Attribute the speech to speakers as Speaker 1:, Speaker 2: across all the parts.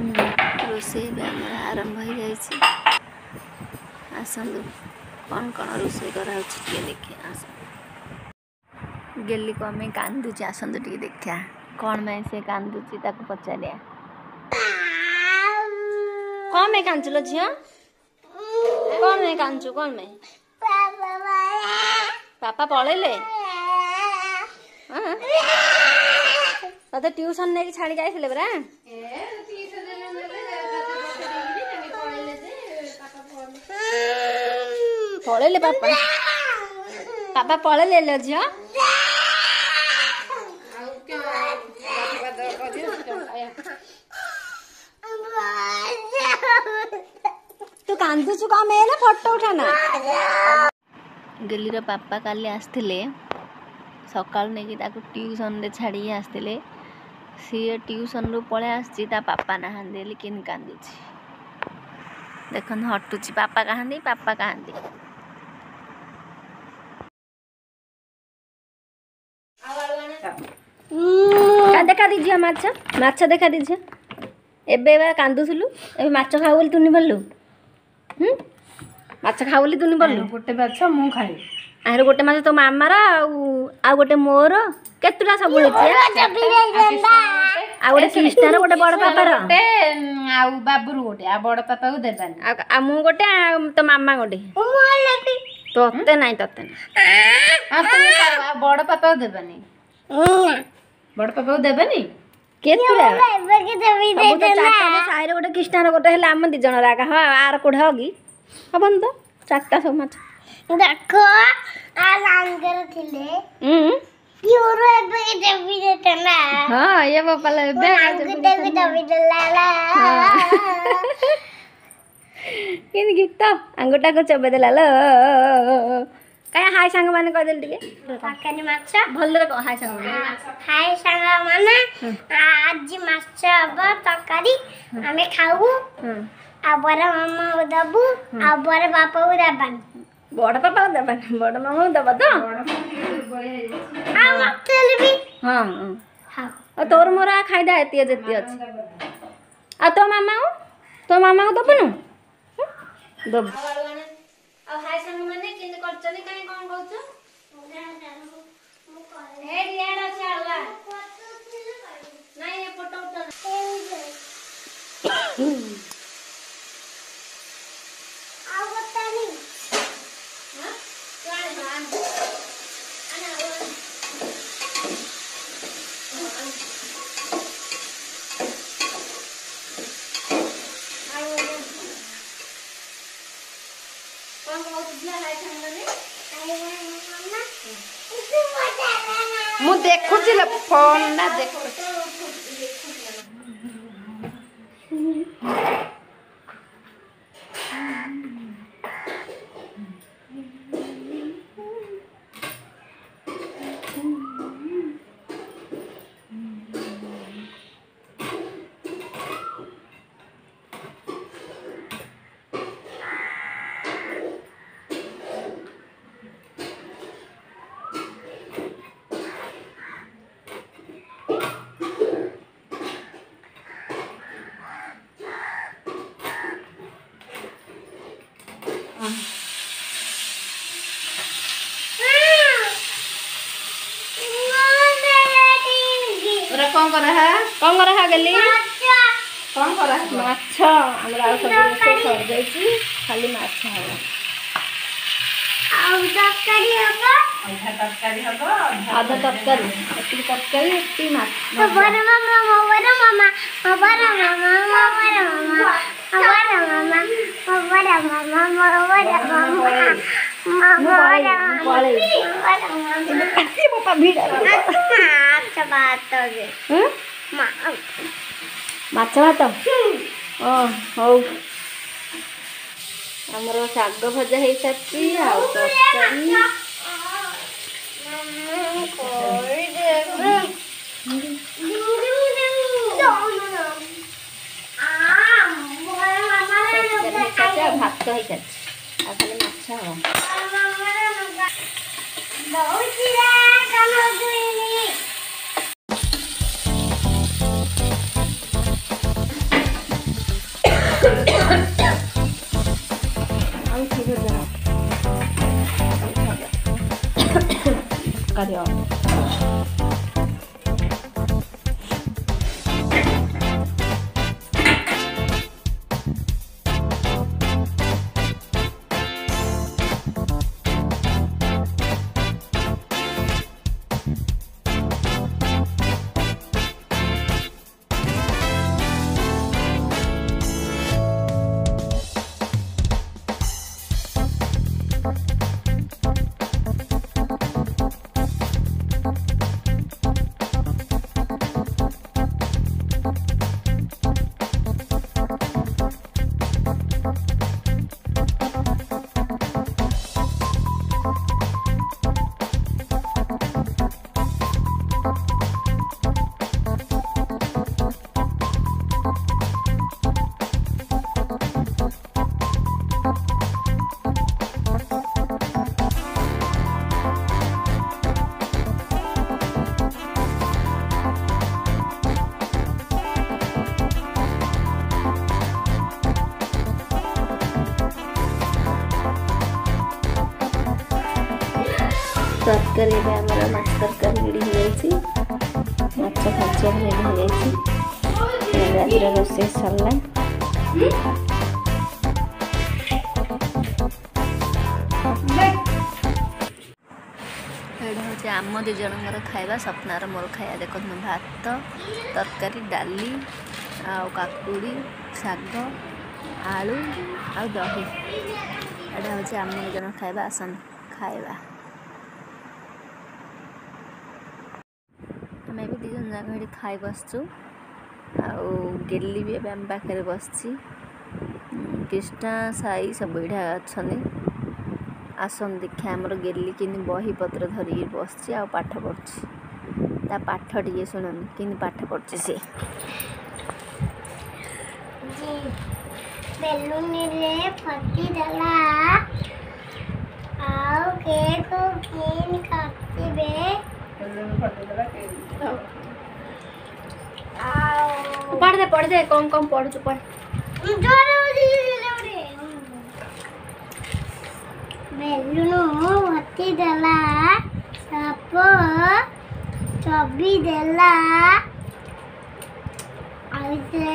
Speaker 1: ରୋଷେଇ ଏବେ ଆମର ଆରମ୍ଭ ହୋଇଯାଇଛି ଆସନ୍ତୁ କ'ଣ କ'ଣ ରୋଷେଇ କରାହେଉଛି ଟିକେ ଦେଖିବା ଆସନ୍ତୁ ଗେଲିକୁ ଆମେ କାନ୍ଦୁଛି ଆସନ୍ତୁ ଟିକେ ଦେଖିବା କ'ଣ ପାଇଁ ସେ କାନ୍ଦୁଛି ତାକୁ ପଚାରିବା କ'ଣ ପାଇଁ କାନ୍ଦୁଲ ଝିଅ କ'ଣ ପାଇଁ କାନ୍ଦୁଛୁ କ'ଣ ପାଇଁ ବାପା ପଳେଇଲେ ତତେ ଟ୍ୟୁସନ୍ ନେଇକି ଛାଡ଼ିକି ଆସିଲେ ପରା పొడలే పాప పాప పొడలేలో జియో ତୁ କାନ୍ଦୁଛୁ କ'ଣ ମେ ହେଲେ ଫଟୋ ଉଠାନା ଗେଲିର ବାପା କାଲି ଆସିଥିଲେ ସକାଳୁ ନେଇକି ତାକୁ ଟ୍ୟୁସନ୍ରେ ଛାଡ଼ିକି ଆସିଥିଲେ ସିଏ ଟ୍ୟୁସନ୍ରୁ ପଳେଇ ଆସିଛି ତା ବାପା ନାହାନ୍ତି ବୋଲି କେମିତି କାନ୍ଦୁଛି ଦେଖନ୍ତୁ ହଟୁଛି ପାପା କାହାନ୍ତି ପାପା କାହାନ୍ତି দেখা দিঝিয়া মাছ মাছ দেখা দিঝিয়া এবে এবার কান্দুছিলু এবে মাছ খাও বলে তুনি পারলু হুম মাছ খাও বলে তুনি পারলু
Speaker 2: গোটে মাছ মু খাই
Speaker 1: আর গোটে মাছ তো মামার আউ আউ গোটে মোর কেতুটা সব হয়েছে ଆଉ ଗୋଟେ କ୍ରିଷ୍ଣାର ଗୋଟେ ବଡ ପାପାର
Speaker 2: ଗୋଟେ ଆଉ ବାବୁରୁ ଗୋଟେ ଆଉ ବଡ ପାପାକୁ ଦେବାନି
Speaker 1: ଆଉ ମୁଁ ଗୋଟେ ତୋ ମାମା ଗୋଟେ ତତେ ନାଇଁ ତତେ
Speaker 2: ଆଉ ବଡ ପାପାକୁ ଦେବାନି ବଡ ପାପାକୁ ଦେବାନି
Speaker 1: କେତେଟା ସାହିରେ ଗୋଟେ କ୍ରିଷ୍ଣାର ଗୋଟେ ହେଲା ଆମ ଦି ଜଣ ରାଗା ହଁ ଆର କୋଉଠି କି ହବନି ତ ଚାରିଟା ସବୁ ମାଛ
Speaker 3: ଦେଖ ଥିଲେ ಇವರು ಹಾ ಏ
Speaker 1: ಪಾಪಲ್ಲ ಏನು ಗೀತ ಅಂಗುಟಾ ಕು ಚಬದಲ್ಲ କାଇଁ ହାଇ ସାଙ୍ଗମାନେ କହିଦେଲେ ଟିକେ
Speaker 3: ତରକାରୀ ମାଛ
Speaker 1: ଭଲରେ କହ ହାଇ ସାଙ୍ଗମାନେ
Speaker 3: ହାଇ ସାଙ୍ଗମାନେ ଆଜି ମାଛ ହବ ତରକାରୀ ଆମେ ଖାଉ ଆଉ ବଡ଼ ମାମାକୁ ଦେବୁ ଆଉ ବଡ଼ ବାପାକୁ ଦେବାନି
Speaker 1: ବଡ଼ ବାପାକୁ ଦେବାନି ବଡ଼ ମାମାକୁ ଦେବା ତ
Speaker 3: ଆଉ
Speaker 1: ହଁ ହଁ ତୋର ମୋର ଖାଇଦା ଏତିକି ଯେତିକି ଅଛି ଆଉ ତୋ ମାମାକୁ ତୋ ମାମାଙ୍କୁ ଦେବୁନୁ ଦେବୁ ଆଉ ହାଇ ସାଙ୍ଗମାନେ କେମିତି କରୁଛନ୍ତି କାହିଁ କ'ଣ କହୁଛୁ ନାଇଁ ଏପଟ ଉଠ
Speaker 2: ମୁଁ ଦେଖୁଛି ଫୋନ୍ ନା ଦେଖୁଛି কম করা
Speaker 1: হ্যাঁ কম করা হ্যাঁ গেলি কম করা মাছ আমরা
Speaker 3: আর সব রোষেই
Speaker 2: সরদেছি খালি মাছ
Speaker 1: হব তরকারি হব আধা তরকারি হব
Speaker 3: আধা তরকারি একটি তরকারি একটি মাছ বড় মামা বড় মামা বড় মামা বড় মামা
Speaker 1: বড় মামা মামা
Speaker 3: ମାଛ ଭାତ
Speaker 4: ହଉ ଆମର ଶାଗ ଭଜା ହେଇସାରିଛି ଆଉ ତରକାରୀ ଭାତ ହେଇସାରିଛି ତାପରେ ମାଛ ଆଉ କ୍ଷୀର ଦେବା କରିବ তরকারি এটা আমার মাছ তরকারি রেডি হয়েছি মাছ ভাজা রেডি হয়েছি রাত্রে রোষেই সারলাম ଏଇଟା ହେଉଛି ଆମ ଦୁଇ ଜଣଙ୍କର ଖାଇବା ସ୍ୱପ୍ନାର ମୋର ଖାଇବା ଦେଖନ୍ତୁ ଭାତ ତରକାରୀ ଡାଲି ଆଉ କାକୁଡ଼ି ଶାଗ ଆଳୁ ଆଉ ଦହି ଏଇଟା ହେଉଛି ଆମ ଦୁଇ ଜଣ ଖାଇବା ଆସନ୍ତୁ ଖାଇବା ତାଙ୍କ ସେଠି ଖାଇ ବସିଛୁ ଆଉ ଗେଲି ବି ଏବେ ଆମ ପାଖରେ ବସିଛି କ୍ରିଷ୍ଣା ସାଇ ସବୁ ଏଇଠି ଅଛନ୍ତି ଆସନ୍ତୁ ଦେଖିଆ ଆମର ଗେଲି କେମିତି ବହିପତ୍ର ଧରିକି ବସିଛି ଆଉ ପାଠ ପଢ଼ୁଛି ତା ପାଠ ଟିକେ ଶୁଣନ୍ତୁ କେମିତି ପାଠ ପଢ଼ୁଛି ସେ
Speaker 3: ବେଲୁନରେ ଫଟିଦେଲା ଆଉ କେକ୍ କେନ୍ କାଟିବେ ବେଲୁନ ଫଟିଦେଲା କେକ୍ પડ દે પડ દે કોમ કોમ પડ છું પણ જોરે ઉડી લેવડે બેલુનો હતી દેલા સાપ
Speaker 1: ચોબી દેલા આવશે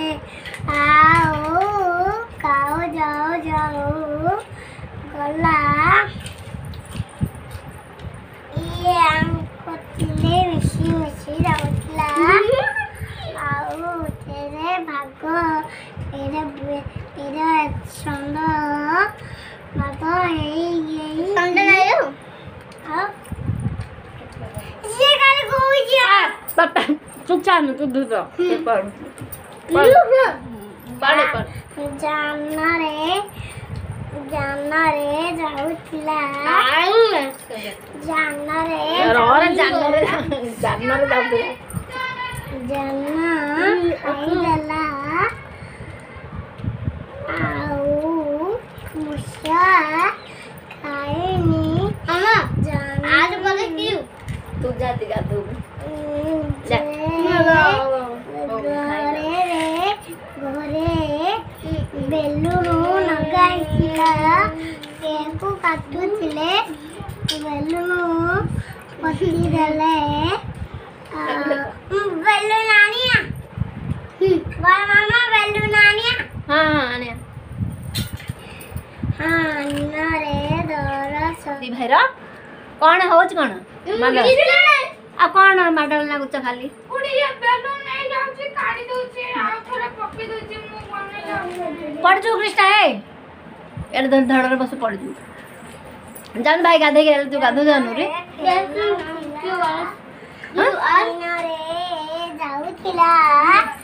Speaker 1: આઓ કાઓ જાઓ જાઓ ગલા
Speaker 3: એ આમ કોતલે મિશી
Speaker 1: મિશી জানো তো দুধ
Speaker 3: পড়ো পড়ো পড়ো জানা রে জানা
Speaker 4: রে যাউছিলা জানা রে
Speaker 3: আর জানা রে জানা রে জানা আইলা ಕಟ್ಟುತ್ತಿಲೆ ಬೆಲ್ಲು ಕೊಟ್ಟಿರಲೆ ಬೆಲ್ಲು ನಾನಿಯ వాళ్ళ మామ
Speaker 1: వెళ్ళు నానియ నానియ
Speaker 3: అన్నరే దోర
Speaker 1: ଦି ଭାଇର କ'ଣ ହେଉଛି କ'ଣ ଆଉ କ'ଣ ମାଡ଼ଲ ଲାଗୁଛ ଖାଲି ପଡ଼ିଛୁ ଖ୍ରୀଷ୍ଟା ହେ ଏଇଟା ଧଡ଼ରେ ବସି ପଡ଼ିଛୁ जान भाई का देख रहे तू का दो
Speaker 3: जान रे क्यों आज आज ना रे जाऊ खिला